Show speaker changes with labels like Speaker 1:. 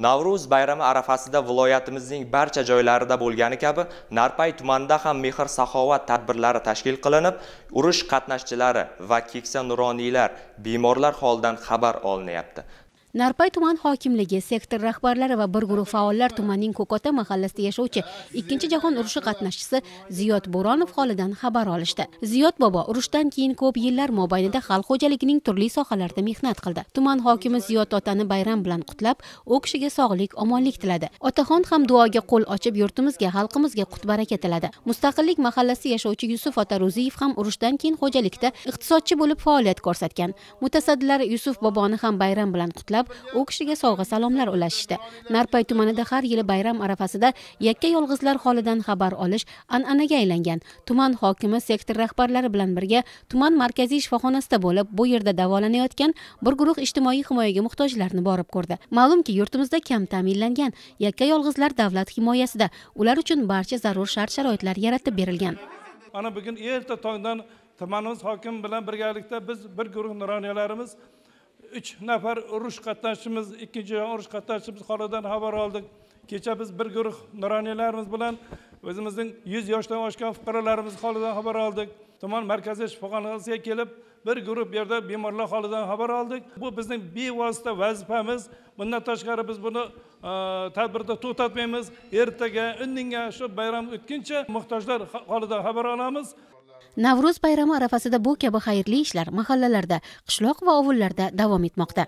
Speaker 1: navro'z bayrami arafasida viloyatimizning barcha joylarida bo'lgani kabi narpay tumanida ham mehr saxovat tadbirlari tashkil qilinib urush qatnashchilari va keksa nuroniylar bemorlar holidan xabar olinyapti.
Speaker 2: Narpay tuman hokimligi sektor rahbarlari va bir guruh faollar tumanning ko'kota mahallasida yashovchi ikkinchi jahon urushi qatnashchisi ziyod bo'ronov holidan xabar olishdi. Ziyod bobo urushdan keyin ko'p yillar mobaynida xalq xo'jaligining turli sohalarida mehnat qildi. Tuman hokimi ziyod otani bayram bilan qutlab u kishiga sog'lik omonlik tiladi. Otaxon ham duoga qo'l ochib yurtimizga xalqimizga qut baraka tiladi. Mustaqillik mahallasida yashovchi yusuf ota ro'ziyev ham urushdan keyin xo'jalikda iqtisodchi bo'lib faoliyat ko'rsatgan. Mutasaddilar yusuf boboni ham bayram bilan qutlab u kishiga sovg'a salomlar ulashishdi. Narpay tumanida har yili bayram arafasida yakka yolg'izlar holidan xabar olish an'anaga aylangan. Tuman hokimi sektor rahbarlari bilan birga tuman markaziy shifoxonasida bo'lib bu yerda davolanayotgan bir guruh ijtimoiy himoyaga muhtojlarni borib ko'rdi. Ma'lumki yurtimizda kam ta'minlangan yakka yolg'izlar davlat himoyasida ular uchun barcha zarur shart sharoitlar yaratib berilgan.
Speaker 3: Mana bugun erta tongdan tumanimiz hokimi bilan birgalikda biz bir guruh nuroniyalarimiz uch nafar urush qatnashchimiz ikkinchi urush qatnashchimiz holidan xabar oldik. Kecha biz bir guruh nuroniylarimiz bilan o'zimizning yuz yoshdan oshgan fuqarolarimiz holidan xabar oldik. Tuman markaziy shifoxonasiga kelib bir guruh bu yerda bemorlar holidan xabar oldik. Bu bizning bevosita vazifamiz. Bundan tashqari biz buni e, tadbirda to'xtatmaymiz. Ertaga indinga shu bayram o'tguncha muhtojlar holidan xabar olamiz.
Speaker 2: Navro'z bayrami arafasida bu kabi xayrli ishlar mahallalarda qishloq va ovullarda davom etmoqda.